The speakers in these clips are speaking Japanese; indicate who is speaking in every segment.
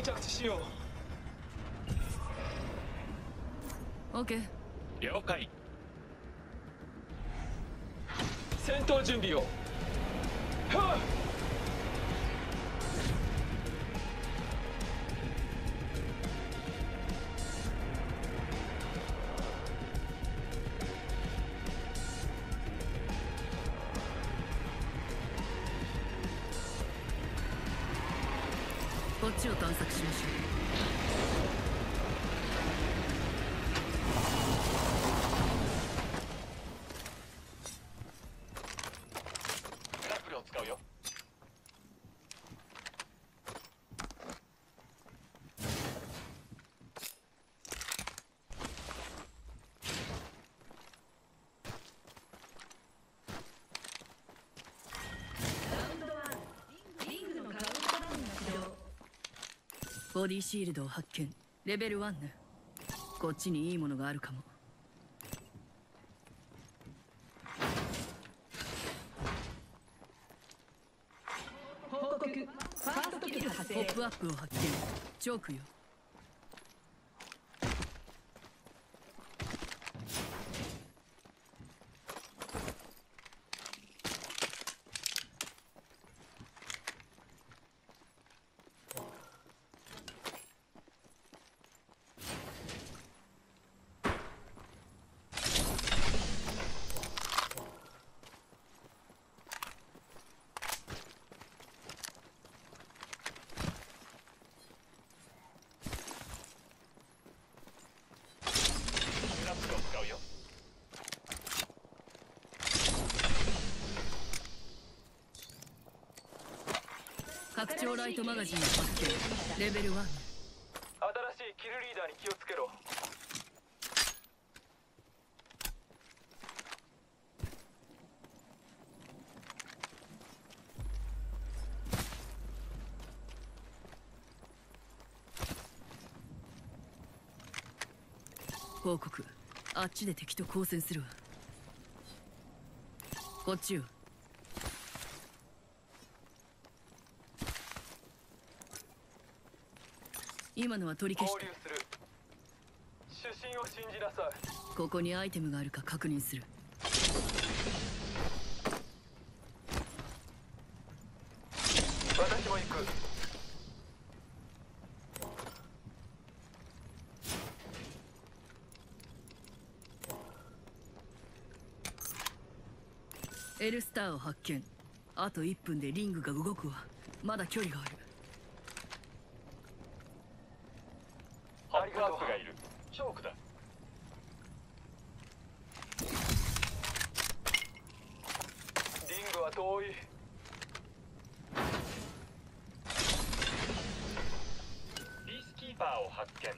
Speaker 1: に着地しよ
Speaker 2: オッケー
Speaker 3: 了解。
Speaker 1: う戦闘準備を。はっ
Speaker 2: ボディシールドを発見。レベル1ね。こっちにいいものがあるかも。
Speaker 4: 報告。ファーストキル発生。
Speaker 2: ポップアップを発見。チョークよ。拡張ライトマガジンを発見。レベル1ね
Speaker 1: 新しいキルリーダーに気をつけろ。
Speaker 2: 報告。あっちで敵と交戦するわ。こっちよ今のは取り消し
Speaker 1: 合流する。主審を信じなさい。
Speaker 2: たここにアイテムがあるか確認する。
Speaker 1: 私も行く。
Speaker 2: エルスターを発見。あと1分でリングが動くわ。まだ距離がある
Speaker 3: ホップアップがいるチョークだ
Speaker 1: リングは遠い
Speaker 3: ピースキーパーを発見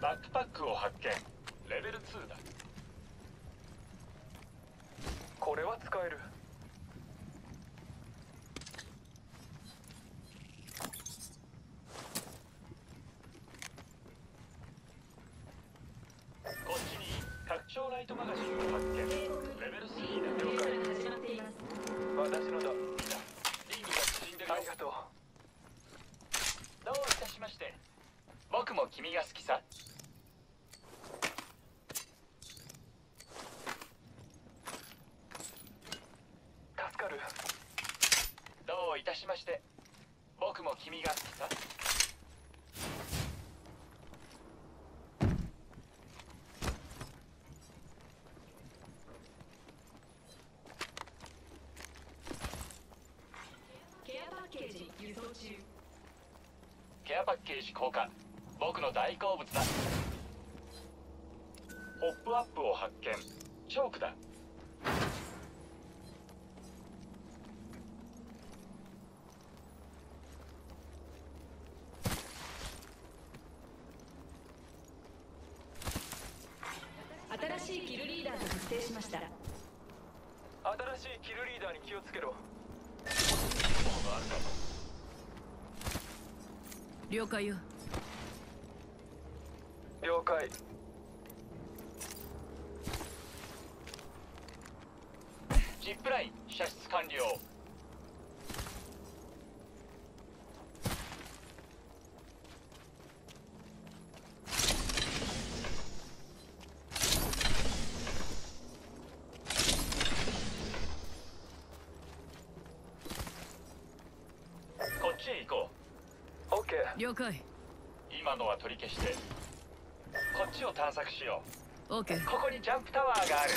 Speaker 3: バックパックを発見。レベル2だ。
Speaker 1: これは使える
Speaker 3: こっちに拡張ライトマガジンを発見レベル3だ了解
Speaker 4: 始まっています
Speaker 1: 私のだ
Speaker 3: リングが縮んでるよ
Speaker 1: ありがとう
Speaker 3: どういたしまして僕も君が好きさ
Speaker 1: 助かる
Speaker 3: どういたしまして僕も君が好きさ
Speaker 4: ケアパッケージ輸送中
Speaker 3: ケアパッケージ交換。僕の大好物だ。ポップアップを発見。チョークだ
Speaker 4: 新しいキルリーダーと特定しました
Speaker 1: 新しいキルリーダーに気をつけろ
Speaker 3: もあるね
Speaker 2: 了解よ
Speaker 1: 了解。
Speaker 3: ジップライン射出完了。こっちへ行こう。
Speaker 1: OK
Speaker 2: 了解。
Speaker 3: 今のは取り消してを探索しよう。
Speaker 2: OK
Speaker 3: ここにジャンプタワーがある。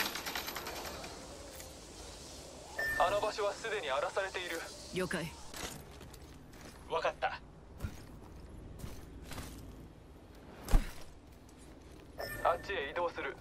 Speaker 1: あの場所はすでに荒らされている。
Speaker 2: 了解。
Speaker 3: 分かった。
Speaker 1: あっちへ移動する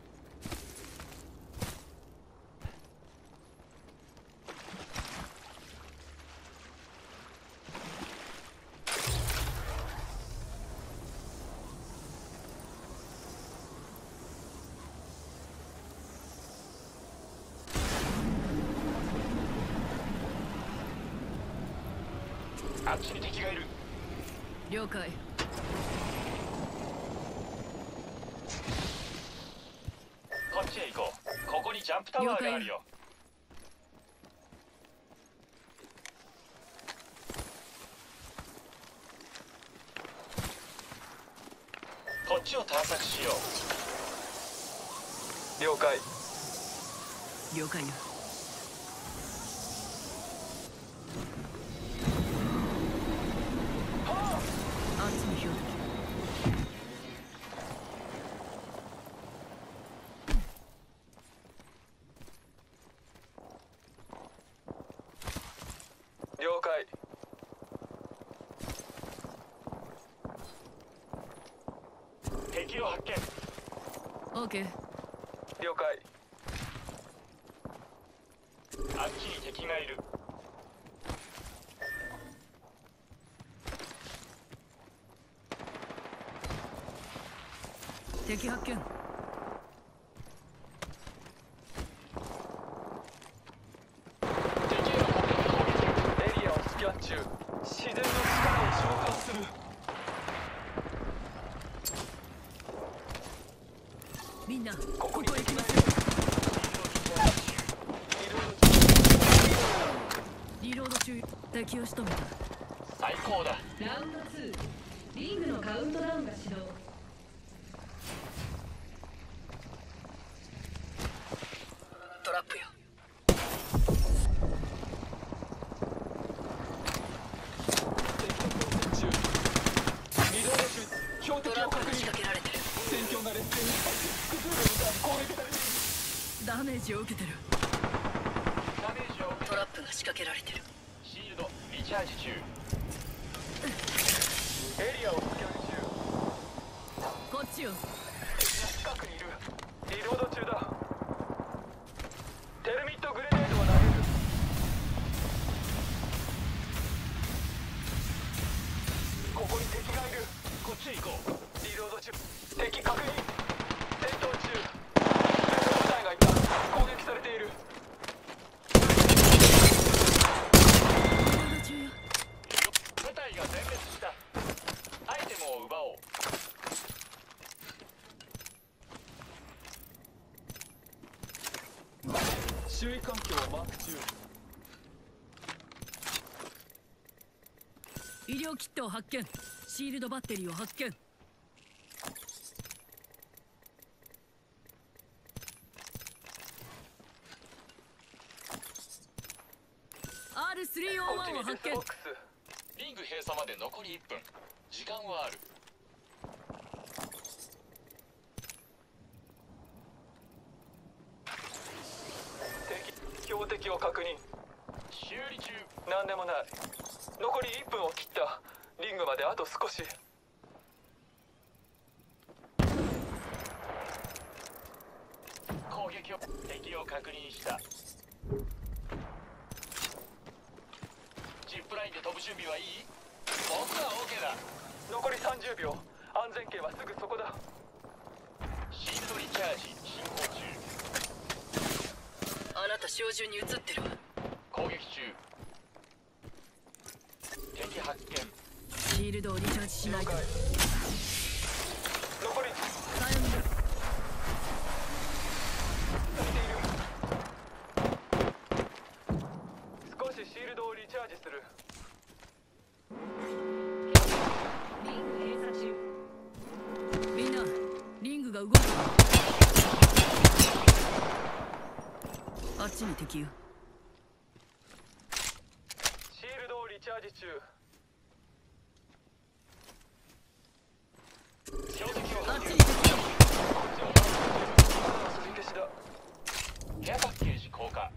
Speaker 3: あっちに敵がいる。
Speaker 2: 了解。
Speaker 3: こっちへ行こう。ここにジャンプタワーがあるよ。こっちを探索しよう。
Speaker 1: 了解。
Speaker 2: 了解よあっちに標的
Speaker 1: 了解
Speaker 3: 敵を発見
Speaker 2: OK
Speaker 1: 了解。
Speaker 3: あっちに敵がいる。
Speaker 2: 敵発見
Speaker 3: 敵への攻撃
Speaker 1: エリアをスキャン中自然の力を召喚する
Speaker 2: みんな
Speaker 1: ここに
Speaker 2: ここへ行きます
Speaker 1: よ
Speaker 2: リロード中敵を仕留めた
Speaker 3: 最高だ
Speaker 4: ラウンド2リングのカウントダウンが始動
Speaker 2: トラップよ
Speaker 1: 中リロード中標的を確認
Speaker 2: 仕掛けられてる
Speaker 1: 戦況が劣勢に複数の部隊攻撃されている
Speaker 2: ダメージを受けてる。
Speaker 3: ダメージを受け
Speaker 2: トラップが仕掛けられてる。
Speaker 3: シールドリチャージ中。
Speaker 1: エリアをスキャン中
Speaker 2: こっちよ
Speaker 1: 近くにいる。リロード中だ注意環境をマーク中。
Speaker 2: 医療キットを発見。シールドバッテリーを発見 R301
Speaker 1: こっちに
Speaker 2: を発見
Speaker 1: デスボックス
Speaker 3: リング閉鎖まで残り1分時間はある
Speaker 1: 敵標的を確認
Speaker 3: 修理中
Speaker 1: 何でもない残り1分を切ったリングまであと少し。
Speaker 3: 攻撃を敵を確認した。ジップラインで飛ぶ準備はいい？僕は OK だ。
Speaker 1: 残り30秒。安全圏はすぐそこだ。
Speaker 3: シールドリチャージ進行中。
Speaker 2: あなた照準に映ってるわ
Speaker 3: 攻撃中敵発見
Speaker 2: シールドをリチャージしないと。
Speaker 1: 残り。
Speaker 2: さよなら
Speaker 1: 来ている少しシールドをリチャージする。
Speaker 2: みんなリングが動いたあっちに敵よ。
Speaker 1: シールドをリチャージ中
Speaker 3: 標的を
Speaker 2: あっちに
Speaker 3: 発見
Speaker 2: 敵よ
Speaker 1: すり消しだ
Speaker 3: ケアパッケージ交換。こ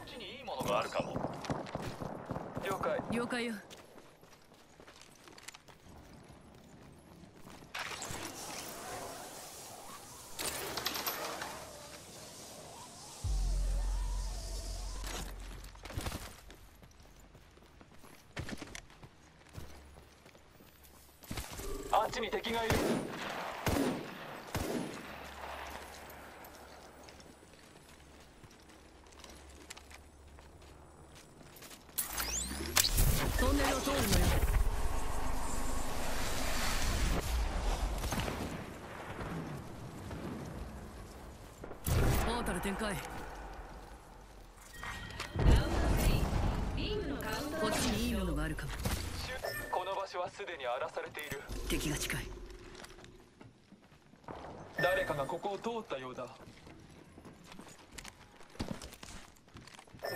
Speaker 3: っちにいいものがあるかも。
Speaker 1: 了解。
Speaker 2: 了解よ
Speaker 1: あっちに敵がいる
Speaker 2: トンネルを通るのよポータル展開。
Speaker 4: ラウンド3リングのカウント
Speaker 2: こっちにいいものがあるかも。
Speaker 1: この場所はすでに荒らされている。
Speaker 2: 敵が近い。
Speaker 1: 誰かがここを通ったようだ。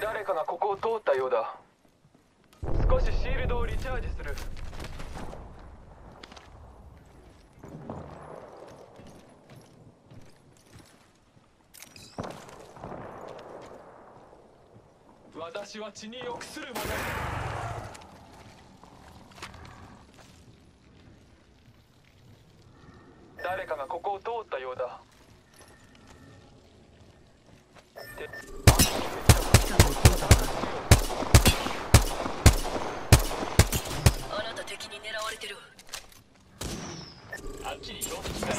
Speaker 1: 誰かがここを通ったようだ。少しシールドをリチャージする私は血に臆する者誰かがここを通ったようだで
Speaker 2: 近くを通ったあなた敵に狙われてる
Speaker 3: あっちに標的がいる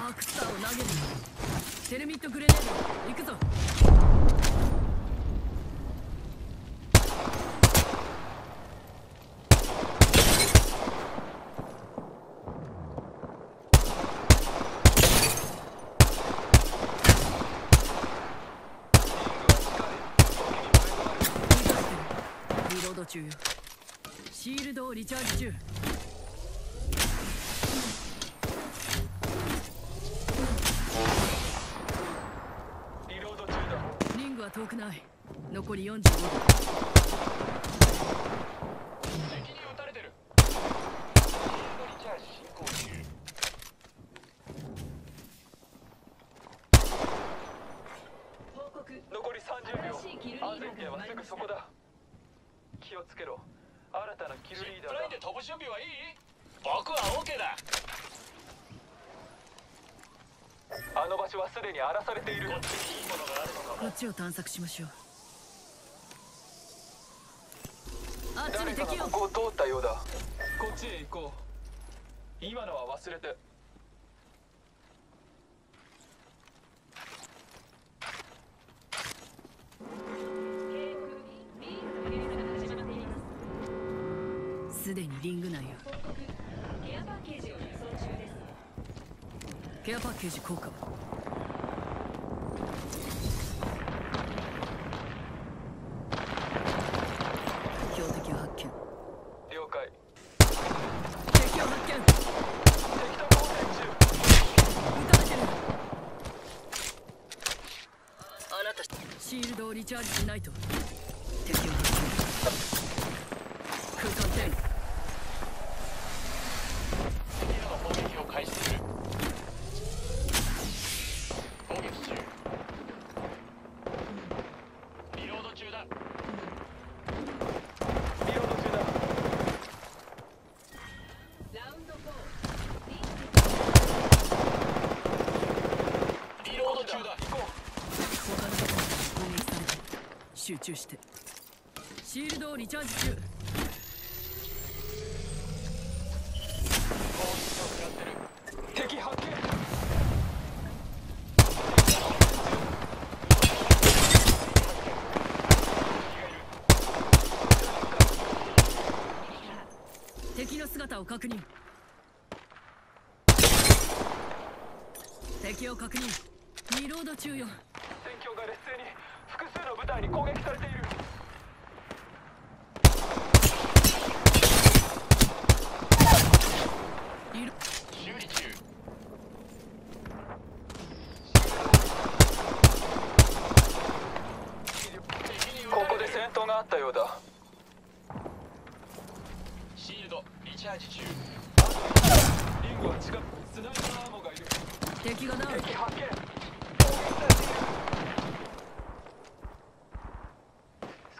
Speaker 2: アークスターを投げるテルミットグレネード行くぞ理解してるリロード中。よシールドをリチャージ中。
Speaker 1: リロード中だ。
Speaker 2: リングは遠くない。残り45秒
Speaker 3: 敵に撃たれてるシールドリチャージ進行中
Speaker 4: 報告
Speaker 1: 残り30秒
Speaker 4: 新しいキルリーダー
Speaker 1: 安全圏はすぐそこだ気をつけろ新たなキルリーダーだ
Speaker 3: プライで飛ぶ準備はいい僕は OK だ
Speaker 1: はすでに荒らされている。
Speaker 3: こっち
Speaker 2: を探索しましょう。あっち
Speaker 1: 誰
Speaker 2: に敵よ
Speaker 1: かがここを通ったようだ。こっちへ行こう。今のは忘れて。
Speaker 4: す
Speaker 2: すでにリング内よ。
Speaker 4: 報告。ケアパッケージを輸送中です。
Speaker 2: ケアパッケージ効果は標的を発見
Speaker 1: 了解
Speaker 2: 敵を発見
Speaker 1: 敵と交戦中
Speaker 2: 撃たれてるあなたシールドをリチャージしないと。敵を発見空間転移
Speaker 3: 敵への攻撃を開始する攻撃中リロード中だ
Speaker 1: リロード中だ
Speaker 4: ラウンド4リング
Speaker 3: リロード中だ
Speaker 1: 行こ
Speaker 2: 他のところ攻撃されてるして。シールドをリチャージ中。
Speaker 1: 敵発見。
Speaker 2: 敵の姿を確認。敵を確認。リロード中よ
Speaker 1: 戦況が劣勢に複数の部隊に攻撃されている
Speaker 2: リロ
Speaker 3: 修理中敵に撃たれてる
Speaker 1: ここで戦闘があったようだ
Speaker 3: シールドリチャージ中
Speaker 1: リングは近くスナイパーアーモがいる
Speaker 2: 敵がダウン
Speaker 1: 敵発見攻撃されている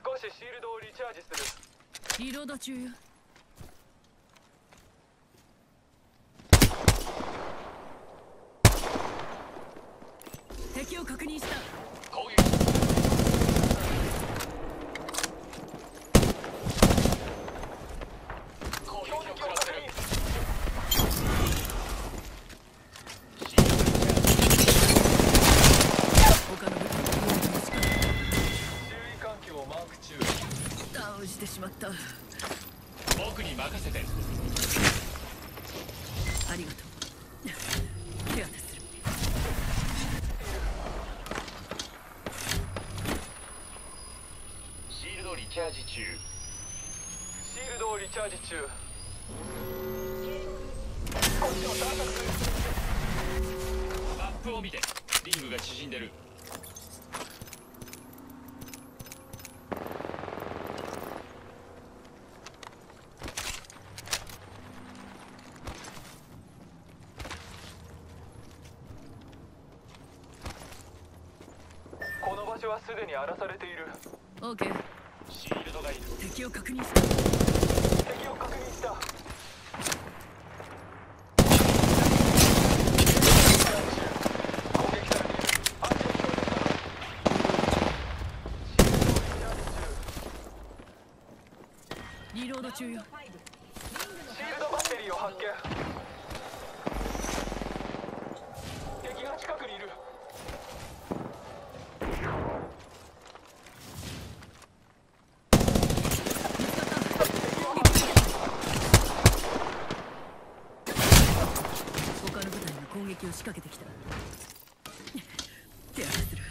Speaker 1: 少しシールドをリチャージする
Speaker 2: リロード中よ敵を確認した
Speaker 3: 攻撃攻撃を
Speaker 1: 標的を
Speaker 3: 食らってる
Speaker 1: 確認
Speaker 3: シールドリチャージ
Speaker 2: 他の部隊の攻撃を仕掛け
Speaker 1: 注意環境をマーク中
Speaker 2: ダウンしてしまった
Speaker 3: 僕に任せて
Speaker 2: ありがとう手当てする
Speaker 3: シールドリチャージ中。
Speaker 1: シールドをリチャージ中。こっちを探索する
Speaker 3: マップを見てリングが縮んでる。
Speaker 1: この場所はすでに荒らされている。
Speaker 2: オーケー。
Speaker 3: シールドがいる
Speaker 2: 敵を確認した
Speaker 1: 敵を確認した
Speaker 2: リロード中よ
Speaker 1: シールドバッテリーを発見敵が近くにいる
Speaker 2: 他の部隊が攻撃を仕掛けてきた手当てする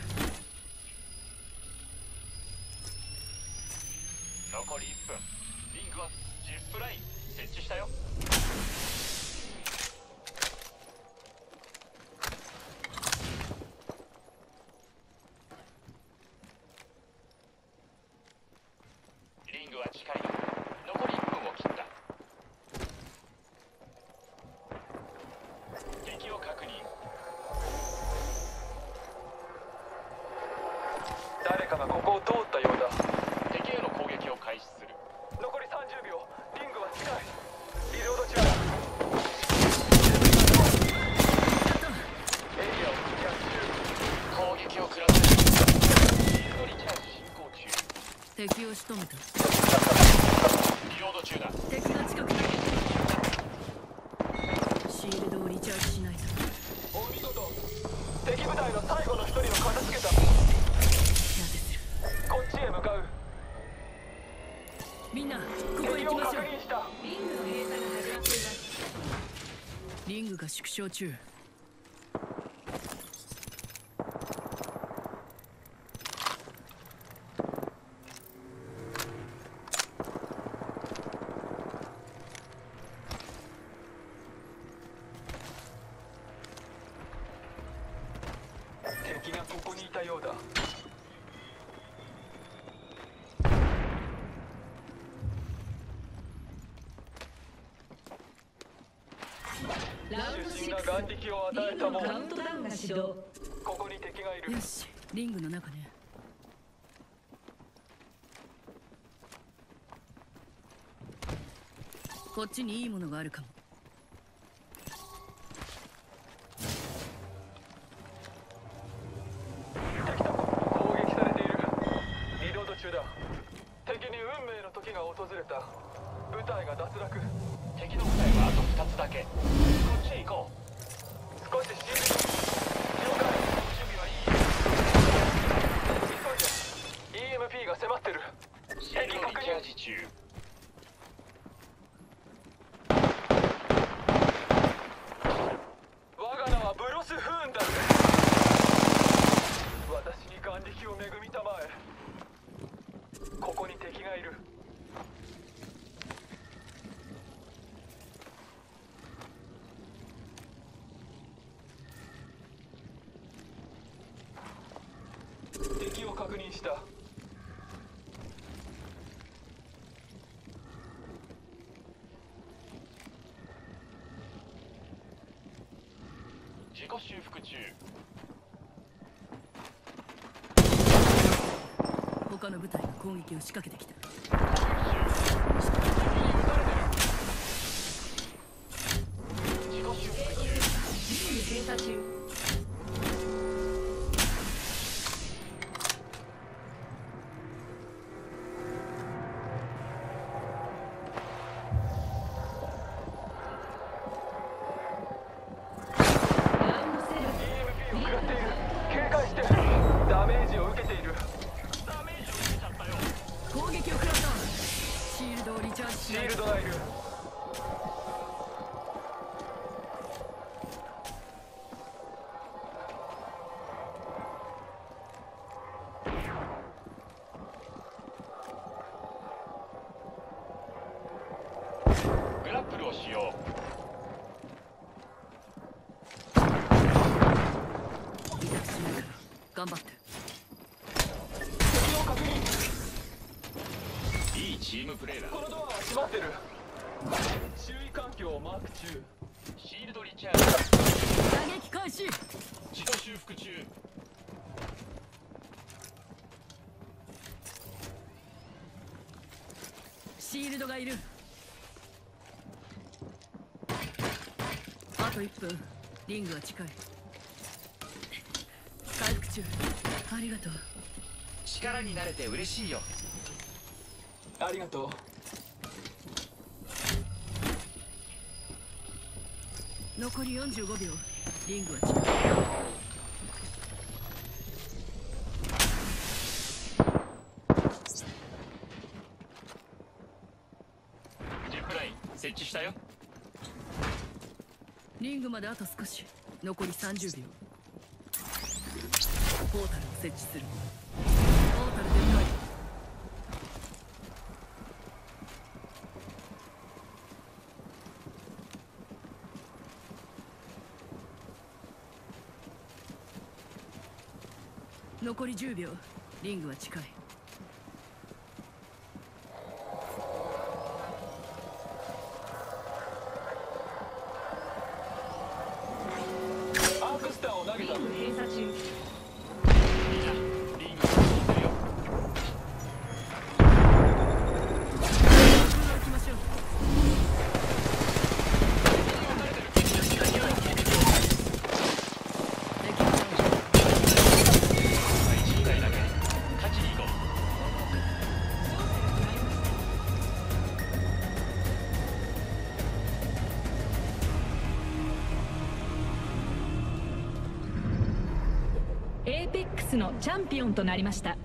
Speaker 3: 残り1分リングはジップライン設置したよリングは近い。残り1分を切った。敵を確認。
Speaker 1: 誰かがここを通ったようだ。
Speaker 3: 敵への攻撃を開始する。
Speaker 1: 残り30秒。リングは近い。リロード中だエリアをクリア中
Speaker 3: 攻撃を食らってるシールドリチャージ進行中。
Speaker 2: 敵を仕留めた
Speaker 3: リロード中だ
Speaker 2: 敵が近くにシールドをリチャージしないと。
Speaker 1: お見事。敵部隊の最後の一人を片付けた。こっちへ向かう。
Speaker 2: みんなここへ行きましょう。
Speaker 1: 確認した。
Speaker 4: リングの閉鎖が始まっています。
Speaker 2: リングが縮小中
Speaker 1: 敵がここにいたようだ
Speaker 4: ラウンド
Speaker 1: 主審が眼力を与
Speaker 4: 6リング
Speaker 1: えたも
Speaker 4: カウントダウンが始動。
Speaker 1: ここに敵がいる。
Speaker 2: よしリングの中ねこっちにいいものがあるかも
Speaker 1: を恵みた
Speaker 3: まえ。ここ
Speaker 1: に敵がいる。
Speaker 3: 敵を確
Speaker 1: 認した。
Speaker 3: 自己修復中。
Speaker 2: 他の部隊が攻撃を仕掛けてきた。チー
Speaker 3: ムプレーだ。
Speaker 1: このドアは閉まってる。周囲環境をマーク中。
Speaker 3: シールドリチャージ。
Speaker 2: 打撃開始。
Speaker 3: 自己修復中。
Speaker 2: シールドがいる。あと1分。リングは近い。回復中。ありがとう。
Speaker 3: 力になれて嬉しいよ
Speaker 1: ありがとう。
Speaker 2: 残り45秒。リングは近い
Speaker 3: ジップライン設置したよ。
Speaker 2: リングまであと少し。残り30秒。ポータルを設置するポータル展開残り10秒。リングは近い。
Speaker 4: チャンピオンとなりました。